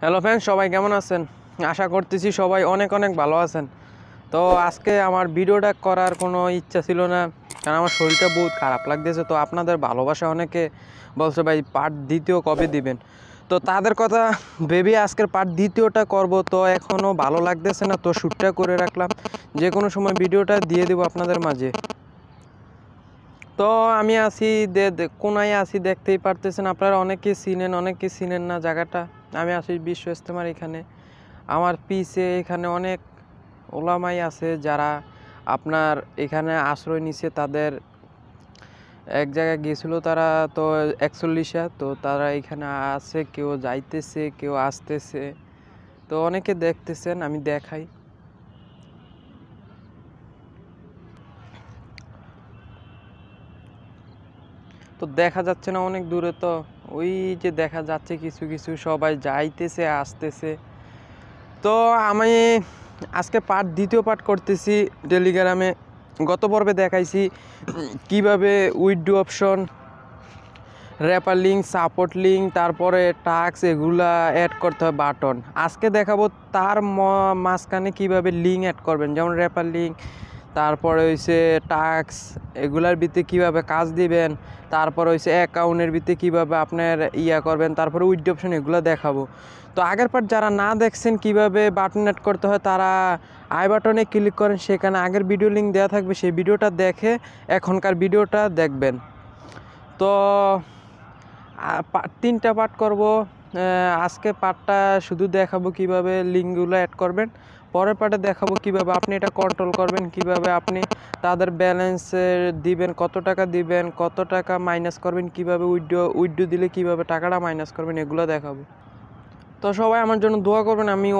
Hello friend সবাই কেমন আছেন? আশা করতেছি সবাই অনেক অনেক ভালো আছেন। তো আজকে আমার ভিডিওটা করার কোনো ইচ্ছা ছিল না, কারণ আমার শরীরটা বহুত খারাপ লাগতেছে। তো আপনাদের ভালোবাসা অনেকে বলছে, ভাই পার্ট দ্বিতীয় কবে দিবেন? তো তাদের কথা ভেবে আজকের পার্ট দ্বিতীয়টা করব। তো এখনও ভালো লাগতেছে না, তো শ্যুটটা করে রাখলাম। যে কোনো সময় ভিডিওটা দিয়ে দেবো আপনাদের মাঝে। তো আমি দে- কোনায় আছি, দেখতেই পারতেছেন আপনারা অনেকে চিনেন অনেকে চিনেন না জায়গাটা। আমি আছি বিশ্ব ইস্তেমার এখানে। আমার পিছে এখানে অনেক ওলামাই আছে যারা আপনার এখানে আশ্রয় নিছে, তাদের এক জায়গায় গিয়েছিল তারা তো একচল্লিশে, তো তারা এখানে আছে, কেউ যাইতেছে, কেউ আসতেছে। তো অনেকে দেখতেছেন, আমি দেখাই। তো দেখা যাচ্ছে না অনেক দূরে তো। ওই যে দেখা যাচ্ছে কিছু কিছু সবাই যাইতেছে, আসতেছে। তো আমি আজকে পার্ট দ্বিতীয় পার্ট করতেছি টেলিগ্রামে। গত পর্বে দেখাইছি কীভাবে widow option, wrapper link, support link, তারপরে টাক্স এগুলা অ্যাড করতে হয় বাটন। আজকে দেখাবো তার মাঝখানে কীভাবে লিঙ্ক অ্যাড করবেন। যেমন র্যাপার লিঙ্ক তারপরে হইছে টাক্স এগুলার ভিত্তি কীভাবে কাজ দিবেন, তারপর হইছে অ্যাকাউন্টের ভিত্তি কীভাবে আপনার ইয়া করবেন, তারপরে উইড অপশন এগুলো দেখাবো। তো আগের পার্ট যারা না দেখছেন কীভাবে বাটন অ্যাড করতে হয়, তারা আই বাটনে ক্লিক করেন, সেখানে আগের ভিডিও লিঙ্ক দেওয়া থাকবে, সেই ভিডিওটা দেখে এখনকার ভিডিওটা দেখবেন। তো তিনটা পার্ট করব আজকে পার্টটা শুধু দেখাবো কীভাবে লিঙ্কগুলো অ্যাড করবেন। পরের পার্টে দেখাবো কীভাবে আপনি এটা কন্ট্রোল করবেন, কীভাবে আপনি তাদের ব্যালেন্স দিবেন, কত টাকা দিবেন, কত টাকা মাইনাস করবেন, কীভাবে উইডো উইডো দিলে কীভাবে টাকাটা মাইনাস করবেন, এগুলো দেখাবো। তো সবাই আমার জন্য দোয়া করবেন, আমি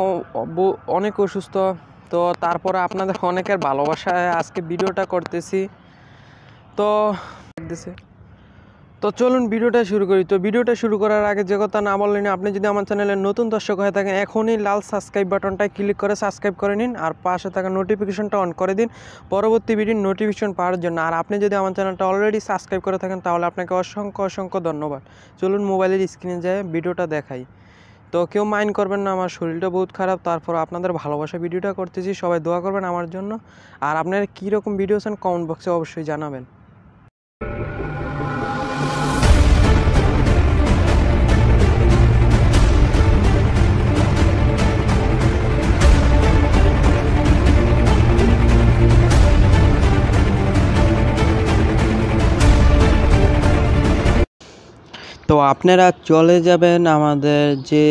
অনেক অসুস্থ, তো তারপরে আপনাদের অনেকের ভালোবাসায় আজকে ভিডিওটা করতেছি। তো দেখতেছে তো চলুন ভিডিওটা শুরু করি। তো ভিডিওটা শুরু করার আগে যে কথা না বললেন আপনি যদি আমার চ্যানেলে নতুন দর্শক হয়ে থাকেন, এখনই লাল সাবস্ক্রাইব বাটনটায় ক্লিক করে সাবস্ক্রাইব করে নিন আর পাশে থাকা নোটিফিকেশনটা অন করে দিন পরবর্তী ভিডিওর নোটিফিকেশন পাওয়ার জন্য। আর আপনি যদি আমার চ্যানেলটা অলরেডি সাবস্ক্রাইব করে থাকেন, তাহলে আপনাকে অসংখ্য অসংখ্য ধন্যবাদ। চলুন মোবাইলের স্ক্রিনে যায় ভিডিওটা দেখাই। তো কেউ মাইন্ড করবেন না, আমার শরীরটা বহুত খারাপ, তারপর আপনাদের ভালোবাসা ভিডিওটা করতেছি, সবাই দোয়া করবেন আমার জন্য। আর আপনারা কীরকম ভিডিও চান কমেন্ট বক্সে অবশ্যই জানাবেন। তো আপনারা চলে যাবেন আমাদের যে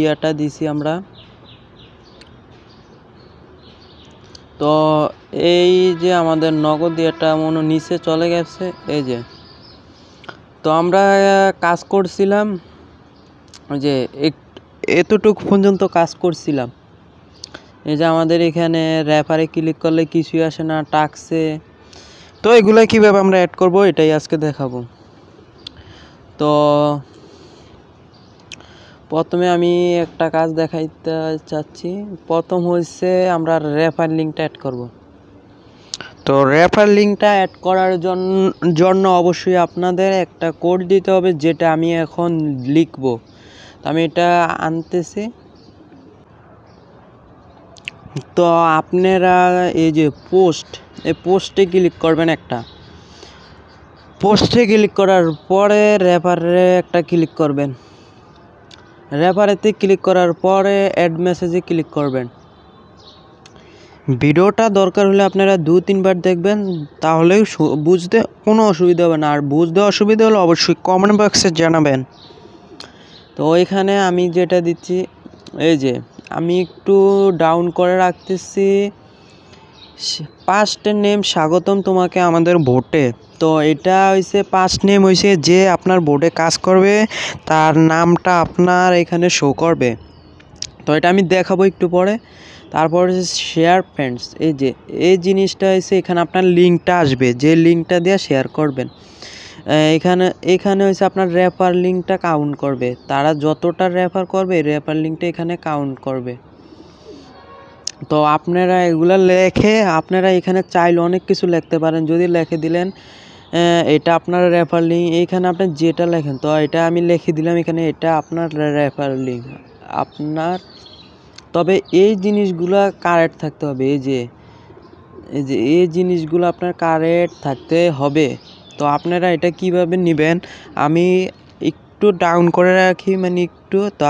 ইয়াটা দিছি আমরা। তো এই যে আমাদের নগদ ইয়াটা মনে নিচে চলে গেছে, এই যে। তো আমরা কাজ করছিলাম যে এতটুকু পর্যন্ত কাজ করছিলাম। এই যে আমাদের এখানে র্যাপারে ক্লিক করলে কিছুই আসে না টাক্সে তো এগুলো কীভাবে আমরা অ্যাড করব, এটাই আজকে দেখাবো। তো প্রথমে আমি একটা কাজ দেখাইতে চাচ্ছি। প্রথম হচ্ছে আমরা রেফার লিঙ্কটা অ্যাড করব। তো রেফার লিঙ্কটা অ্যাড করার জন- জন্য অবশ্যই আপনাদের একটা কোড দিতে হবে, যেটা আমি এখন লিখব। আমি এটা আনতেছি। তো আপনারা এই যে পোস্ট এই পোস্টে ক্লিক করবেন একটা। পোস্টে ক্লিক করার পরে রেফারে একটা ক্লিক করবেন। রেফারেতে ক্লিক করার পরে অ্যাড মেসেজে ক্লিক করবেন। ভিডিওটা দরকার হলে আপনারা দু, তিনবার দেখবেন, তাহলেই বুঝতে কোনো অসুবিধা হবে না। আর বুঝতে অসুবিধা হলে অবশ্যই কমেন্ট বক্সে জানাবেন। তো এখানে আমি যেটা দিচ্ছি, এই যে, আমি একটু ডাউন করে রাখতেছি। পাস্ট নেম স্বাগতম তোমাকে আমাদের ভোটে তো এটা হয়েছে পাস্ট নেম হয়েছে যে আপনার বোর্ডে কাজ করবে, তার নামটা আপনার এখানে শো করবে। তো এটা আমি দেখাবো একটু পরে। তারপর হচ্ছে শেয়ার ফ্রেন্ডস এই যে, এই জিনিসটা হয়েছে এখানে আপনার লিঙ্কটা আসবে, যে লিঙ্কটা দিয়ে শেয়ার করবেন। এখানে এখানে হয়েছে আপনার রেফার লিঙ্কটা কাউন্ট করবে। তারা যতটা রেফার করবে রেফার লিঙ্কটা এখানে কাউন্ট করবে। তো আপনারা এগুলা লেখে, আপনারা এখানে চাইলে অনেক কিছু লিখতে পারেন। যদি লিখে দিলেন এটা আপনার রেফার লিঙ্ক এইখানে আপনি যেটা লেখেন, তো এটা আমি লিখে দিলাম এখানে, এটা আপনার রেফার লিঙ্ক আপনার, তবে এই জিনিসগুলা কারেক্ট থাকতে হবে, এই যে এই যে, এই জিনিসগুলো আপনার কারেক্ট থাকতে হবে। তো আপনারা এটা কীভাবে নেবেন, আমি একটু ডাউন করে রাখি মানে একটু, তো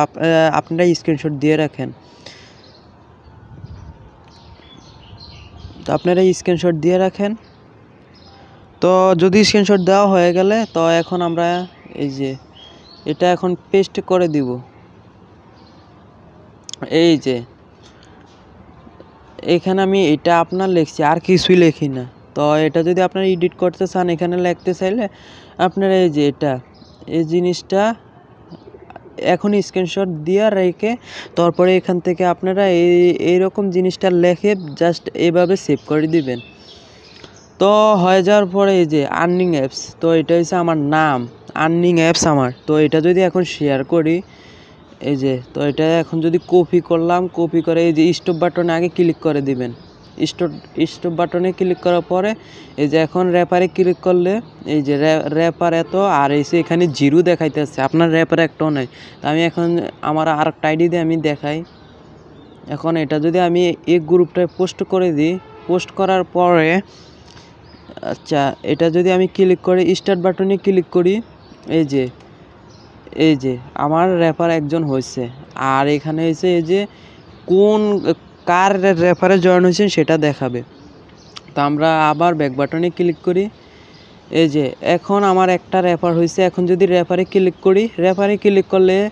আপনারা স্ক্রিনশট দিয়ে রাখেন। তো আপনারা স্ক্রিনশট দিয়ে রাখেন। তো যদি স্ক্রিনশট দেওয়া হয়ে গেলে, তো এখন আমরা এই যে, এটা এখন পেস্ট করে দিব। এই যে, এখানে আমি এটা আপনার লিখছি, আর কিছুই লিখি না। তো এটা যদি আপনারা এডিট করতে চান, এখানে লিখতে চাইলে আপনারা এই যে এটা, এই জিনিসটা এখন স্ক্রিনশট দিয়ে রেখে তারপরে এখান থেকে আপনারা এই, এইরকম জিনিসটা লেখে জাস্ট এইভাবে সেভ করে দিবেন। তো হয়ে যাওয়ার পরে এই যে আর্নিং অ্যাপস তো এটা হচ্ছে আমার নাম আর্নিং অ্যাপস আমার। তো এটা যদি এখন শেয়ার করি, এই যে, তো এটা এখন যদি কপি করলাম কপি করে এই যে স্টপ বাটনে আগে ক্লিক করে দিবেন। স্টপ স্টপ বাটনে ক্লিক করার পরে, এই যে এখন র্যাপারে ক্লিক করলে, এই যে র্যাপার এত, আর এই এসে এখানে জিরো দেখাইতেছে আপনার র্যাপার একটাও নাই। তো আমি এখন আমার আর একটা আইডি দিয়ে আমি দেখাই। এখন এটা যদি আমি এই গ্রুপটায় পোস্ট করে দিই পোস্ট করার পরে আচ্ছা এটা যদি আমি ক্লিক করে স্টার্ট বাটনে ক্লিক করি, এই যে এই যে, আমার র্যাপার একজন হয়েছে। আর এখানে হয়েছে এই যে, কোন, কার র্যাপারে জয়েন হয়েছেন সেটা দেখাবে। তো আমরা আবার ব্যাক বাটনে ক্লিক করি। এই যে, এখন আমার একটা র্যাপার হয়েছে, এখন যদি র্যাপারে ক্লিক করি র্যাপারে ক্লিক করলে,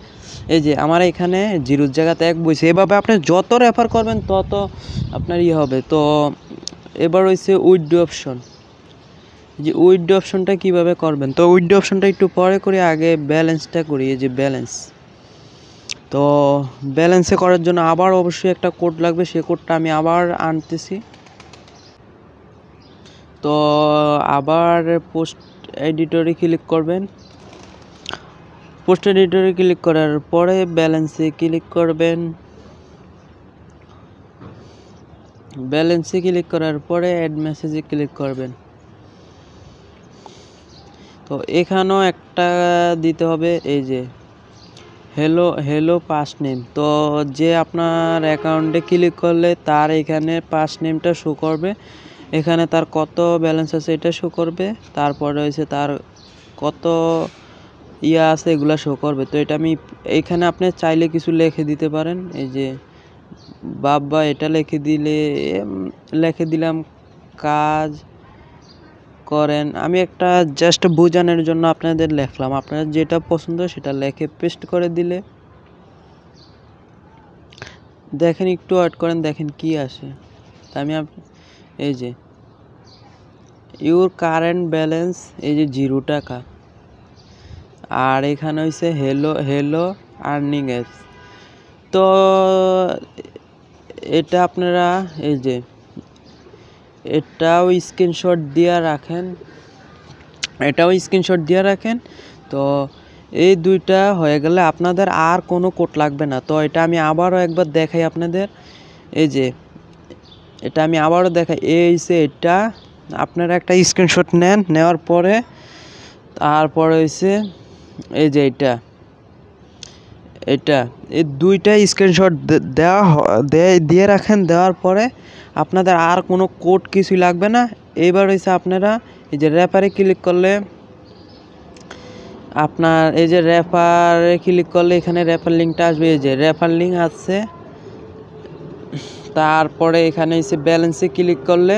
এই যে, আমার এখানে জিরোর জায়গাতে এক বইছে। এভাবে আপনি যত রেফার করবেন, তত আপনার ইয়ে হবে। তো, এবার হয়েছে উইডো অপশন। যে উইড অপশনটা কীভাবে করবেন? তো উইড অপশনটা একটু পরে করি আগে ব্যালেন্সটা করি যে ব্যালেন্স। তো ব্যালেন্সে করার জন্য আবার অবশ্যই একটা কোড লাগবে সেই কোডটা আমি আবার আনতেছি। তো আবার পোস্ট এডিটরে ক্লিক করবেন। পোস্ট এডিটরে ক্লিক করার পরে ব্যালেন্সে ক্লিক করবেন। ব্যালেন্সে ক্লিক করার পরে অ্যাড মেসেজে ক্লিক করবেন। তো এখানেও একটা দিতে হবে, এই যে হ্যালো হ্যালো পাস নেম তো যে আপনার অ্যাকাউন্টে ক্লিক করলে তার এখানে পাস নেমটা শো করবে। এখানে তার কত ব্যালেন্স আছে এটা শো করবে। তারপরে হয়েছে তার কত ইয়া আছে এগুলা শো করবে। তো এটা আমি এইখানে আপনি চাইলে কিছু লিখে দিতে পারেন। এই যে বাবা এটা লিখে দিলে লিখে দিলাম কাজ করেন। আমি একটা জাস্ট বোঝানোর জন্য আপনাদের লেখলাম। আপনার যেটা পছন্দ সেটা লেখে পেস্ট করে দিলে। দেখেন, একটু ওয়েট করেন, দেখেন কি আসে। তা আমি এই যে ইউর কারেন্ট ব্যালেন্স এই যে জিরো টাকা। আর এখানে হয়েছে হেলো হেলো আর্নিং অ্যাপস তো, এটা আপনারা এই যে এটাও স্ক্রিনশট দিয়ে রাখেন। এটাও স্ক্রিনশট দিয়ে রাখেন। তো এই দুইটা হয়ে গেলে আপনাদের আর কোনো কোড লাগবে না। তো এটা আমি আবারও একবার দেখাই আপনাদের। এই যে, এটা আমি আবারও দেখাই। এই যে এটা, আপনারা একটা স্ক্রিনশট নেন, নেওয়ার পরে তারপরে হয়েছে এই যে এটা। এটা, এই দুইটা স্ক্রিনশট দেওয়া দিয়ে রাখেন, দেওয়ার পরে আপনাদের আর কোনো কোড কিছুই লাগবে না। এইবার হয়েছে আপনারা এই যে র্যাপারে ক্লিক করলে আপনার এই যে র্যাপারে ক্লিক করলে এখানে র্যাপার লিঙ্কটা আসবে। এই যে র্যাপার লিঙ্ক আসছে তারপরে এখানে এসে ব্যালেন্সে ক্লিক করলে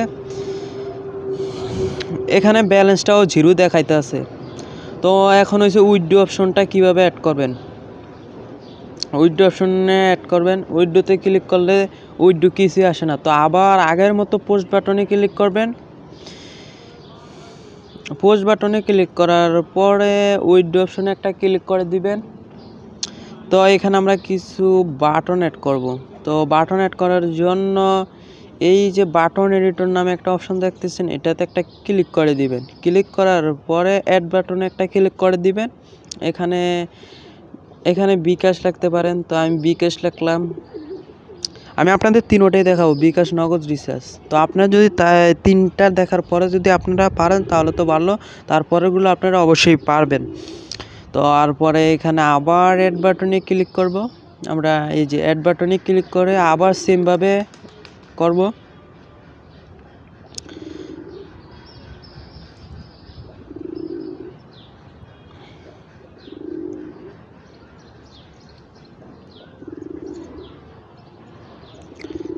এখানে ব্যালেন্সটাও জিরো দেখাইতে আছে। তো এখন হয়েছে উইডো অপশনটা কীভাবে অ্যাড করবেন? উইডো অপশনে অ্যাড করবেন। উইডোতে ক্লিক করলে উইডো কিছুই আসে না। তো আবার আগের মতো পোস্ট বাটনে ক্লিক করবেন। পোস্ট বাটনে ক্লিক করার পরে উইডো অপশনে একটা ক্লিক করে দিবেন। তো এখানে আমরা কিছু বাটন অ্যাড করব। তো বাটন অ্যাড করার জন্য এই যে বাটন এডিটর নামে একটা অপশন দেখতেছেন, এটাতে একটা ক্লিক করে দিবেন। ক্লিক করার পরে অ্যাড বাটনে একটা ক্লিক করে দিবেন। এখানে এখানে বিকাশ লিখতে পারেন, তো আমি বিকাশ লিখলাম আমি আপনাদের তিনোটাই দেখাবো, বিকাশ, নগদ রিসার্চ তো আপনার যদি তিনটা দেখার পরে যদি আপনারা পারেন, তাহলে তো ভালো। তারপরেগুলো আপনারা অবশ্যই পারবেন। তো তারপরে এখানে আবার অ্যাড বাটনে ক্লিক করব। আমরা এই যে অ্যাড বাটনে ক্লিক করে আবার সেমভাবে করব।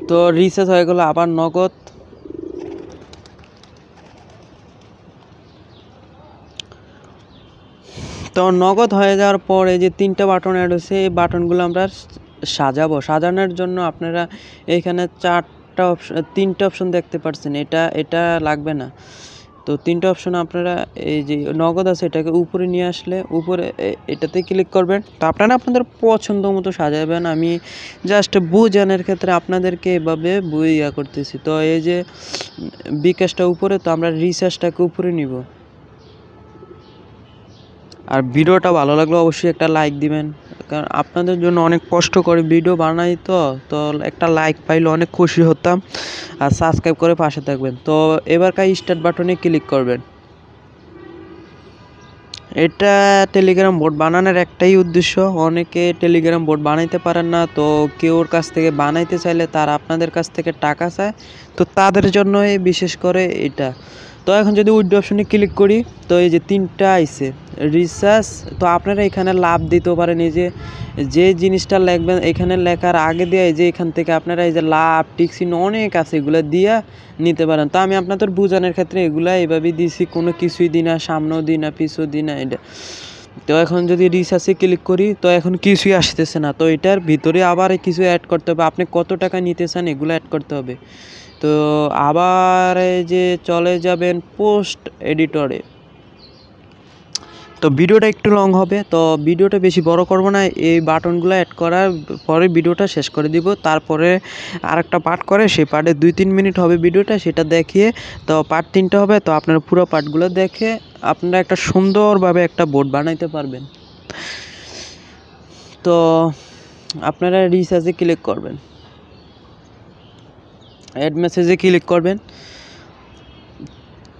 তো রিচার্জ হয়ে গেল আবার নগদ। তো নগদ হয়ে যাওয়ার পরে যে তিনটা বাটন অ্যাড হয়েছে, এই বাটনগুলো আমরা সাজাবো। সাজানোর জন্য আপনারা এখানে চারটা অপশন তিনটা অপশন দেখতে পাচ্ছেন এটা এটা লাগবে না। তো তিনটা অপশন আপনারা এই যে নগদ আছে এটাকে উপরে নিয়ে আসলে উপরে এটাতে ক্লিক করবেন। তো আপনারা আপনাদের পছন্দ মতো সাজাবেন। আমি জাস্ট বুঝানোর ক্ষেত্রে আপনাদেরকে এভাবে বুঝিয়া করতেছি। তো এই যে বিকাশটা উপরে, তো আমরা রিচার্জটাকে উপরে নিব। আর ভিডিওটা ভালো লাগলে অবশ্যই একটা লাইক দিবেন। কারণ আপনাদের জন্য অনেক কষ্ট করে ভিডিও বানাই তো তো একটা লাইক পাইলে অনেক খুশি হতাম আর সাবস্ক্রাইব করে পাশে থাকবেন। তো এবার এবারকার স্টার্ট বাটনে ক্লিক করবেন। এটা টেলিগ্রাম বোর্ড বানানোর একটাই উদ্দেশ্য। অনেকে টেলিগ্রাম বোর্ড বানাইতে পারেন না, তো কেউর কাছ থেকে বানাইতে চাইলে তার আপনাদের কাছ থেকে টাকা চায়। তো তাদের জন্যই বিশেষ করে এটা। তো এখন যদি উইড অপশনে ক্লিক করি, তো এই যে তিনটা আইছে, রিসার্চ, তো আপনারা এখানে লাভ দিতেও পারেন। এই যে যে জিনিসটা লিখবেন, এখানে লেখার আগে দিয়ে যে এখান থেকে আপনারা এই যে লাভ টিক্সিন অনেক আছে, এগুলো দিয়া নিতে পারেন। তো আমি আপনাদের বোঝানোর ক্ষেত্রে এগুলা এইভাবেই দিছি, কোনো কিছুই দিই না, সামনেও দিই না পিছু দিই না, এটা। তো এখন যদি রিসার্চে ক্লিক করি, তো এখন কিছুই আসতেছে না। তো এটার ভিতরে আবার কিছু অ্যাড করতে হবে। আপনি কত টাকা নিতে চান, এগুলো অ্যাড করতে হবে। তো আবার এই যে চলে যাবেন পোস্ট এডিটরে। তো ভিডিওটা একটু লং হবে, তো ভিডিওটা বেশি বড় করব না, এই বাটনগুলো অ্যাড করার পরে ভিডিওটা শেষ করে দিব। তারপরে আরেকটা পার্ট করে, সেই পার্টে দুই তিন মিনিট হবে ভিডিওটা, সেটা দেখিয়ে, তো পার্ট তিনটা হবে, তো আপনারা পুরো পার্টগুলো দেখে আপনারা একটা সুন্দরভাবে একটা বোর্ড বানাইতে পারবেন। তো আপনারা রিসার্চে ক্লিক করবেন। অ্যাড মেসেজে ক্লিক করবেন।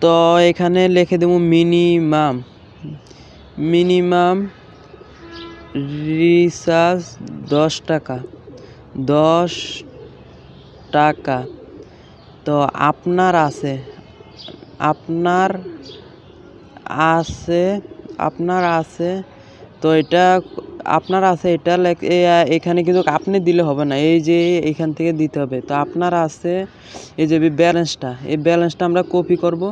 তো এখানে লিখে দেবো মিনিমাম মিনিমাম রিচার্জ দশ টাকা। দশ টাকা। তো আপনার আছে আপনার আছে আপনার আছে, তো এটা আপনার আছে, এটা এখানে কিন্তু আপনি দিলে হবে না, এই যে এখান থেকে দিতে হবে। তো আপনার আছে, এই যে ব্যালেন্সটা, এই ব্যালেন্সটা আমরা কপি করব,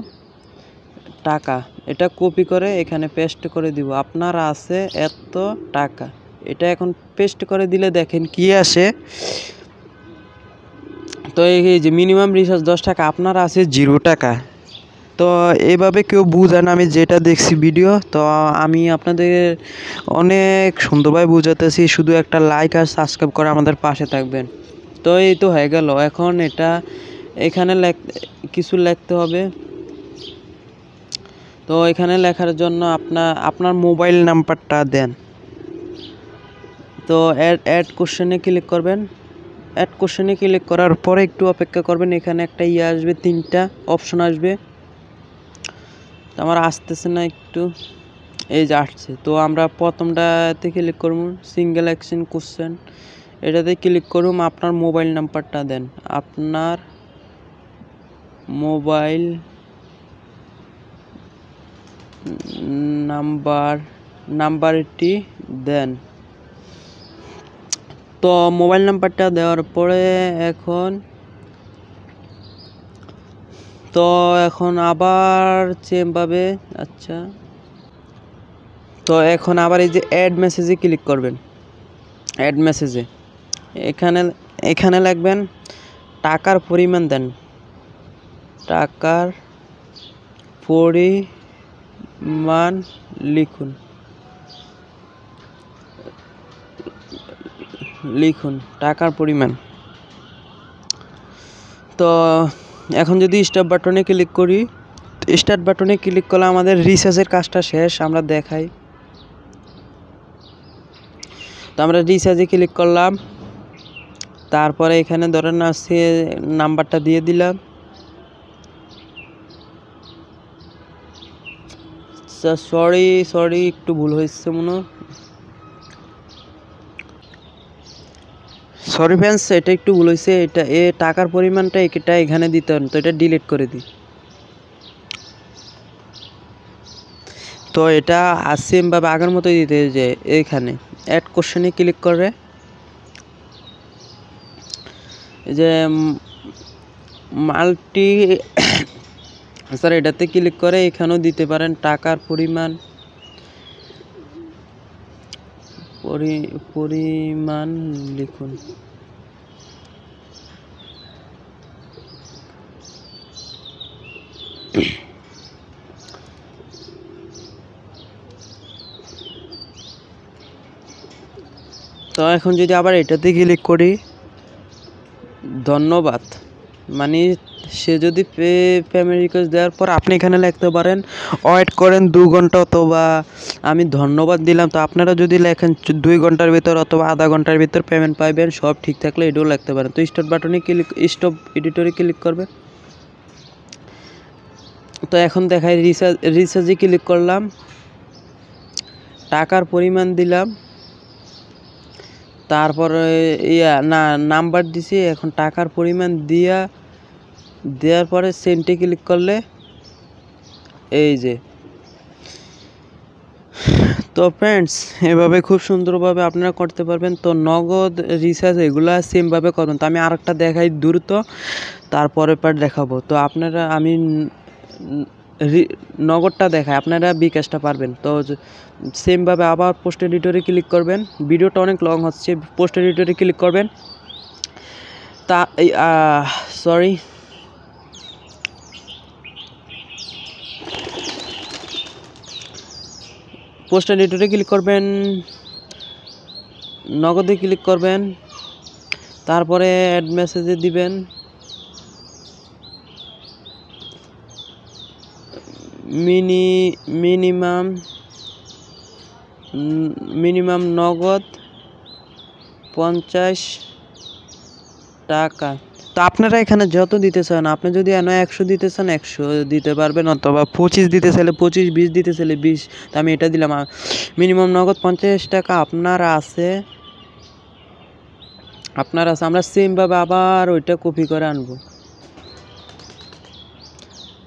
টাকা, এটা কপি করে এখানে পেস্ট করে দিব। আপনার আছে এত টাকা, এটা এখন পেস্ট করে দিলে দেখেন কি আসে। তো এই যে মিনিমাম রিচার্জ দশ টাকা, আপনার আছে জিরো টাকা। তো এইভাবে কেউ বুঝে না, আমি যেটা দেখছি ভিডিও তো আমি আপনাদের অনেক সুন্দরভাবে বুঝাতেছি, শুধু একটা লাইক আর সাবস্ক্রাইব করে আমাদের পাশে থাকবেন। তো এই তো হয়ে গেল, এখন এটা, এখানে কিছু লিখতে হবে। তো এখানে লেখার জন্য আপনার আপনার মোবাইল নাম্বারটা দেন। তো অ্যাড অ্যাড কোশ্চেনে ক্লিক করবেন। অ্যাড কোশ্চেনে ক্লিক করার পরে একটু অপেক্ষা করবেন, এখানে একটা ইয়ে আসবে, তিনটা অপশন আসবে। তো আমার আসতেছে না একটু। এই যে আসছে। তো আমরা প্রথমটাতে ক্লিক করব সিঙ্গেল অ্যাকশন কোশ্চেন এটাতে ক্লিক করুন আপনার মোবাইল নাম্বারটা দেন। আপনার মোবাইল নাম্বার নাম্বারটি দেন। তো মোবাইল নাম্বারটা দেওয়ার পরে এখন তো এখন আবার সেমভাবে আচ্ছা। তো এখন আবার এই যে অ্যাড মেসেজে ক্লিক করবেন। অ্যাড মেসেজে এখানে এখানে লিখবেন টাকার পরিমাণ দেন। টাকার পরিমাণ লিখুন। লিখুন, টাকার পরিমাণ। তো এখন যদি স্টার্ট বাটনে ক্লিক করি স্টার্ট বাটনে ক্লিক করলে আমাদের রিচার্জের কাজটা শেষ, আমরা দেখাই তো আমরা রিচার্জে ক্লিক করলাম, তারপরে এখানে ধরেন আছে নাম্বারটা দিয়ে দিলাম সরি সরি একটু ভুল হয়েছে মনে হয়। সরি ফ্রেন্ডস এটা একটু ভুল হয়েছে এটা এ টাকার পরিমাণটা এটা এখানে দিতে হবে, তো এটা ডিলিট করে দিই। তো এটা সেমভাবে আগের মতোই দিতে যে এইখানে। অ্যাড কোশ্চেনে ক্লিক করে। যে মাল্টি স্যার এটাতে ক্লিক করে, এখানেও দিতে পারেন টাকার পরিমাণ পরি- পরিমাণ লিখুন। তো এখন যদি আবার এটাতে ক্লিক করি ধন্যবাদ। মানে সে যদি পে পেমেন্ট রিকোয়েস্ট দেওয়ার পর আপনি এখানে লিখতে পারেন ওয়েট করেন দু ঘণ্টা অথবা আমি ধন্যবাদ দিলাম। তো আপনারা যদি লেখেন দুই ঘণ্টার ভিতর অথবা আধা ঘণ্টার ভিতর পেমেন্ট পাইবেন, সব ঠিক থাকলে এটাও লিখতে পারেন। তো স্টার্ট বাটনে ক্লিক স্টপ এডিটরে ক্লিক করবেন তো এখন দেখায় রিচার্জ রিচার্জে ক্লিক করলাম। টাকার পরিমাণ দিলাম। তারপরে, ইয়া, না নাম্বার দিছি। এখন টাকার পরিমাণ দিয়া দেওয়ার পরে সেন্টে ক্লিক করলে এই যে। তো ফ্রেন্ডস এভাবে খুব সুন্দরভাবে আপনারা করতে পারবেন। তো নগদ রিচার্জ এগুলো সেমভাবে করবেন। তো আমি আরেকটা দেখাই দ্রুত, তারপরে পর দেখাবো। তো আপনারা, আমি নগদটা দেখাই, আপনারা বিকাশটা পারবেন। তো সেমভাবে আবার পোস্ট এডিটরে ক্লিক করবেন। ভিডিওটা অনেক লং হচ্ছে পোস্ট এডিটরে ক্লিক করবেন। তা সরি পোস্ট এডিটরে ক্লিক করবেন, নগদে ক্লিক করবেন, তারপরে অ্যাড মেসেজে দিবেন। মিনি, মিনিমাম মিনিমাম নগদ পঞ্চাশ টাকা। তো আপনারা এখানে যত দিতে চান, আপনি যদি এনে একশো দিতে চান, একশো দিতে পারবেন অথবা পঁচিশ দিতে চাইলে পঁচিশ, বিশ দিতে চাইলে বিশ। তো আমি এটা দিলাম। মিনিমাম নগদ পঞ্চাশ টাকা আপনার আছে। আপনার আছে, আমরা সেমভাবে আবার ওইটা কপি করে আনব।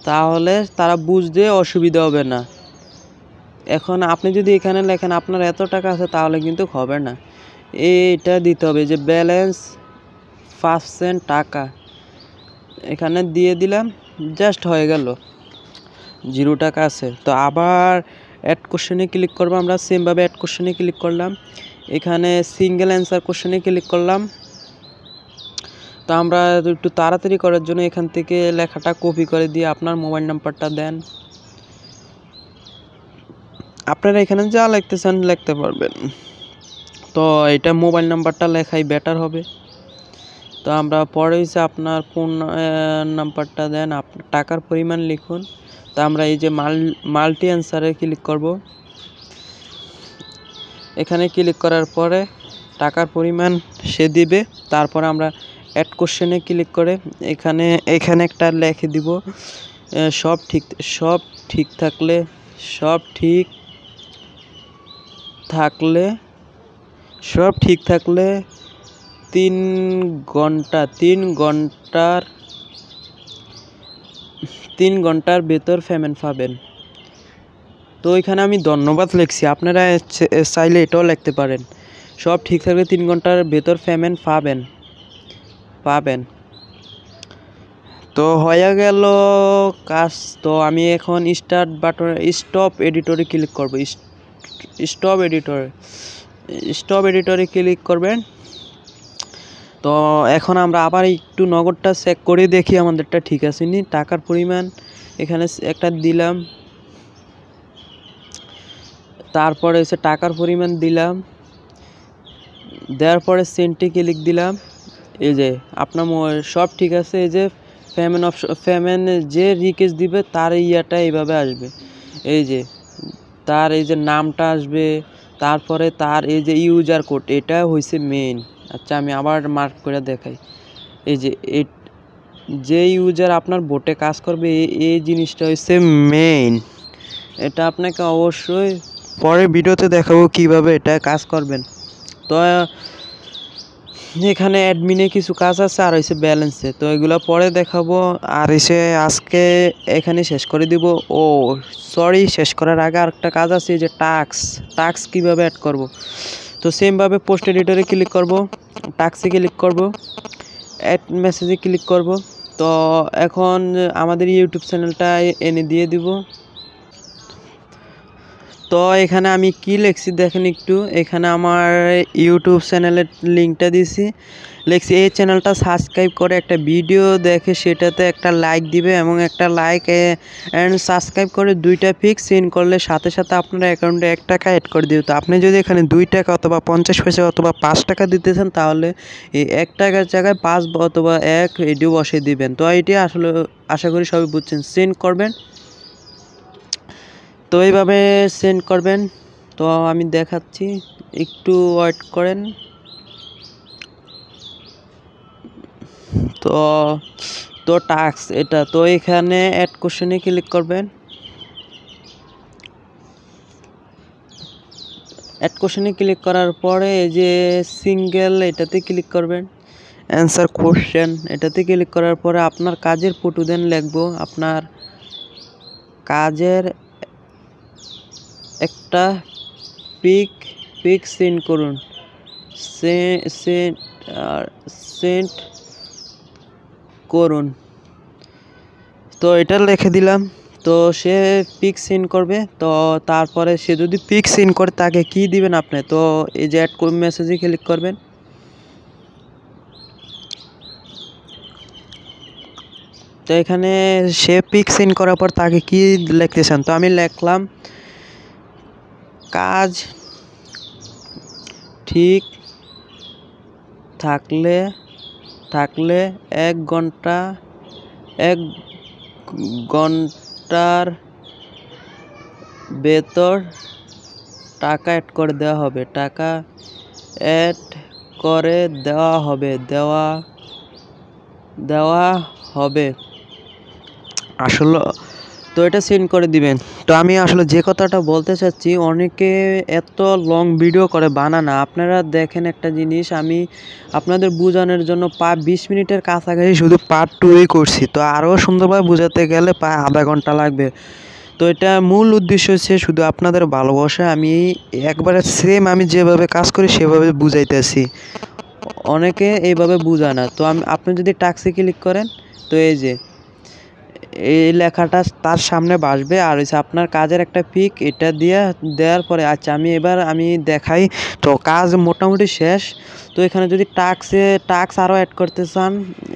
তাহলে তারা বুঝতে অসুবিধা হবে না। এখন আপনি যদি এখানে লেখেন, আপনার এত টাকা আছে, তাহলে কিন্তু হবে না। এইটা দিতে হবে যে ব্যালেন্স পার্সেন্ট টাকা। এখানে দিয়ে দিলাম জাস্ট হয়ে গেল। জিরো টাকা আছে। তো আবার অ্যাড কোশ্চেনে ক্লিক করব, আমরা সেমভাবে অ্যাড কোশ্চেনে ক্লিক করলাম। এখানে সিঙ্গেল অ্যান্সার কোশ্চেনে ক্লিক করলাম। তো আমরা একটু তাড়াতাড়ি করার জন্য এখান থেকে লেখাটা কপি করে দিয়ে আপনার মোবাইল নাম্বারটা দেন। আপনারা এখানে যা লিখতে চান লিখতে পারবেন। তো এটা মোবাইল নাম্বারটা লেখাই বেটার হবে। তো আমরা পরে হচ্ছে আপনার ফোন নাম্বারটা দেন। টাকার পরিমাণ লিখুন। তো আমরা এই যে মাল মাল্টি অ্যান্সারে ক্লিক করব। এখানে ক্লিক করার পরে টাকার পরিমাণ সে দিবে। তারপর আমরা অ্যাড কোশ্চেনে ক্লিক করে এখানে এখানে একটা লেখে দিব। সব ঠিক সব ঠিক থাকলে, সব ঠিক থাকলে, সব ঠিক থাকলে তিন ঘণ্টা, তিন ঘণ্টার তিন ঘণ্টার ভেতর পেমেন্ট পাবেন। তো এখানে আমি ধন্যবাদ লিখছি। আপনারা চাইলে এটাও লিখতে পারেন। সব ঠিক থাকলে তিন ঘণ্টার ভেতর পেমেন্ট পাবেন পাবেন। তো হয়ে গেল কাজ। তো আমি এখন স্টার্ট বাটন স্টপ এডিটরে ক্লিক করব। স্টপ এডিটরে স্টপ এডিটরে ক্লিক করবেন। তো এখন আমরা আবার একটু নগদটা চেক করে দেখি আমাদেরটা ঠিক আছে নি? টাকার পরিমাণ এখানে একটা দিলাম। তারপরে হচ্ছে টাকার পরিমাণ দিলাম। দেওয়ার পরে সেন্টে ক্লিক দিলাম। এই যে আপনার সব ঠিক আছে, এই যে পেমেন্ট অপশন পেমেন্ট যে রিকোয়েস্ট দিবে তার ইয়াটা এইভাবে আসবে। এই যে তার এই যে নামটা আসবে, তারপরে তার এই যে ইউজার কোড এটা হয়েছে মেইন আচ্ছা আমি আবার মার্ক করে দেখাই। এই যে যে ইউজার আপনার বোটে কাজ করবে এই- জিনিসটা হচ্ছে মেইন এটা আপনাকে অবশ্যই পরে ভিডিওতে দেখাবো কীভাবে এটা কাজ করবেন। তো, এখানে অ্যাডমিনে কিছু কাজ আছে, আর হয়েছে ব্যালেন্সে তো এগুলো পরে দেখাবো, আর এসে আজকে এখানে শেষ করে দিব। ও সরি শেষ করার আগে আরেকটা কাজ আছে যে টাক্স টাক্স কীভাবে অ্যাড করব? তো সেমভাবে পোস্ট এডিটরে ক্লিক করব টাক্সে ক্লিক করব অ্যাড মেসেজে ক্লিক করব। তো এখন আমাদের ইউটিউব চ্যানেলটা এনে দিয়ে দিব। তো এখানে আমি কি লিখছি দেখেন একটু। এখানে আমার ইউটিউব চ্যানেলের লিঙ্কটা দিছি। লিখছি, এই চ্যানেলটা সাবস্ক্রাইব করে একটা ভিডিও দেখে সেটাতে একটা লাইক দিবে এবং একটা লাইক অ্যান্ড সাবস্ক্রাইব করে দুইটা ফিক্স সেন্ড করলে সাথে সাথে আপনার অ্যাকাউন্টে এক টাকা অ্যাড করে দিবে। তো আপনি যদি এখানে দুই টাকা অথবা পঞ্চাশ পয়সা অথবা পাঁচ টাকা দিতেছেন তাহলে এই এক টাকার জায়গায় পাঁচ অথবা এক এটিও বসিয়ে দিবেন। তো এটি আসলে আশা করি সবাই বুঝছেন। সেন্ড করবেন। তো এইভাবে সেন্ড করবেন। তো আমি দেখাচ্ছি, একটু ওয়েট করেন। তো তো টাস্ক এটা, তো এখানে অ্যাড কোশ্চেনে ক্লিক করবেন। অ্যাড কোশ্চেনে ক্লিক করার পরে এই যে সিঙ্গেল এটাতে ক্লিক করবেন। অ্যান্সার কোশ্চেন এটাতে ক্লিক করার পরে আপনার কাজের ফটো দেন লিখব। আপনার কাজের একটা পিক পিক সেন্ড করুন। সেন্ট সেন্ট করুন। তো এটা লিখে দিলাম। তো সে পিক সেন্ড করবে। তো তারপরে সে যদি পিক সেন্ড করে, তাকে কি দিবেন আপনি? তো এই যে অ্যাড মেসেজে ক্লিক করবেন। তো এখানে সে পিক সেন্ড করার পর তাকে কি লিখতে চান? তো আমি লিখলাম কাজ ঠিক থাকলে থাকলে এক ঘণ্টা, এক ঘণ্টার ভেতর টাকা অ্যাড করে দেওয়া হবে। টাকা অ্যাড করে দেওয়া হবে, দেওয়া দেওয়া হবে। আসলে তো এটা সেন্ড করে দিবেন। তো আমি আসলে যে কথাটা বলতে চাচ্ছি, অনেকে এত লং ভিডিও করে বানানা। আপনারা দেখেন একটা জিনিস, আমি আপনাদের বোঝানোর জন্য পা বিশ মিনিটের কাছাকাছি শুধু পার্ট টুই করছি। তো আরও সুন্দরভাবে বোঝাতে গেলে প্রায় আধা ঘণ্টা লাগবে। তো এটা মূল উদ্দেশ্য হচ্ছে শুধু আপনাদের ভালোবাসা। আমি একবারে সেম আমি যেভাবে কাজ করি, সেভাবে বুঝাইতেছি। অনেকে এইভাবে বুঝায় না তো আমি আপনি যদি টাক্সে ক্লিক করেন, তো এই যে এই লেখাটা তার সামনে বাসবে। আর হচ্ছে আপনার কাজের একটা পিক, এটা দিয়ে দেওয়ার পরে আচ্ছা আমি এবার আমি দেখাই। তো কাজ মোটামুটি শেষ। তো এখানে যদি টাক্সে টাক্স আরও অ্যাড করতে চান,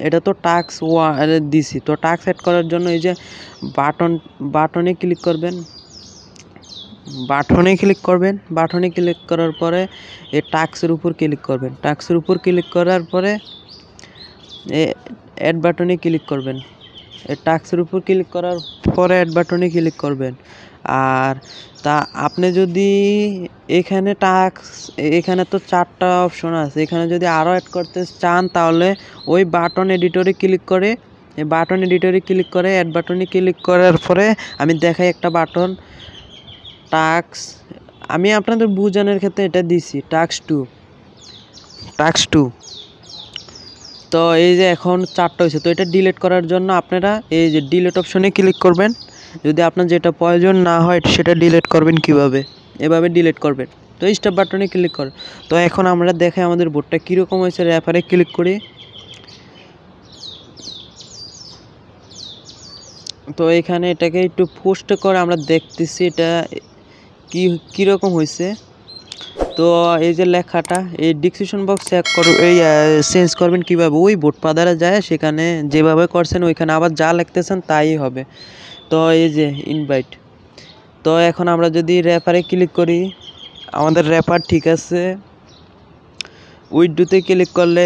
এটা তো টাক্স দিছি। তো টাক্স অ্যাড করার জন্য এই যে বাটন বাটনে ক্লিক করবেন। বাটনে ক্লিক করবেন। বাটনে ক্লিক করার পরে এই টাক্সের উপর ক্লিক করবেন। টাক্সের উপর ক্লিক করার পরে অ্যাড বাটনে ক্লিক করবেন। টাক্সের উপর ক্লিক করার পরে অ্যাড বাটনে ক্লিক করবেন। আর তা আপনি যদি এখানে টাক্স এখানে তো চারটা অপশন আছে। এখানে যদি আরও অ্যাড করতে চান, তাহলে ওই বাটন এডিটরে ক্লিক করে বাটন এডিটরে ক্লিক করে অ্যাড বাটনে ক্লিক করার পরে আমি দেখাই একটা বাটন টাক্স আমি আপনাদের বোঝানোর ক্ষেত্রে এটা দিছি টাক্স টু টাক্স টু তো এই যে এখন চারটা হয়েছে, তো এটা ডিলিট করার জন্য আপনারা এই যে ডিলিট অপশনে ক্লিক করবেন। যদি আপনার যেটা প্রয়োজন না হয়, সেটা ডিলিট করবেন কীভাবে? এভাবে ডিলিট করবেন। তো স্টপ বাটনে ক্লিক কর। তো এখন আমরা দেখাই আমাদের বোর্ডটা কীরকম হয়েছে র্যাপারে ক্লিক করি। তো এখানে এটাকে একটু পোস্ট করে আমরা দেখতেছি এটা কি, কীরকম হয়েছে। তো এই যে লেখাটা, এই ডিসক্রিপশন বক্স চেক করো, এই চেঞ্জ করবেন কীভাবে? ওই বোর্ড পাদারা যায়, সেখানে যেভাবে করছেন, ওইখানে আবার যা লিখতেছেন তাই হবে। তো এই যে ইনভাইট তো এখন আমরা যদি র্যাপারে ক্লিক করি, আমাদের র্যাপার ঠিক আছে। উইডুতে ক্লিক করলে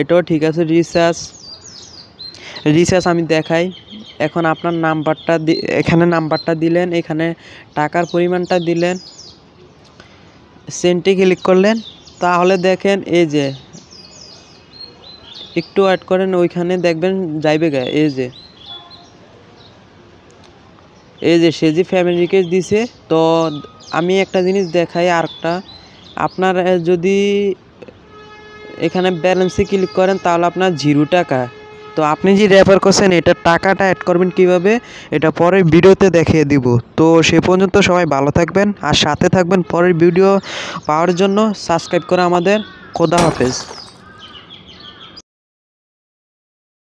এটাও ঠিক আছে রিসার্চ রিসার্চ আমি দেখাই। এখন আপনার নাম্বারটা এখানে নাম্বারটা দিলেন, এখানে টাকার পরিমাণটা দিলেন। সেন্টে ক্লিক করলেন। তাহলে দেখেন এই যে, একটু অ্যাড করেন, ওইখানে দেখবেন যাইবে গা, এই যে। এই যে সে যে ফ্যামিলিকে দিছে, তো আমি একটা জিনিস দেখাই আরেকটা। আপনার যদি এখানে ব্যালেন্সে ক্লিক করেন, তাহলে আপনার জিরো টাকা। তো আপনি যে রেফার করছেন, এটার টাকাটা অ্যাড করবেন কীভাবে? এটা পরের ভিডিওতে দেখিয়ে দিব। তো সে পর্যন্ত সবাই ভালো থাকবেন আর সাথে থাকবেন পরের ভিডিও পাওয়ার জন্য। সাবস্ক্রাইব করে আমাদের। খোদা হাফেজ।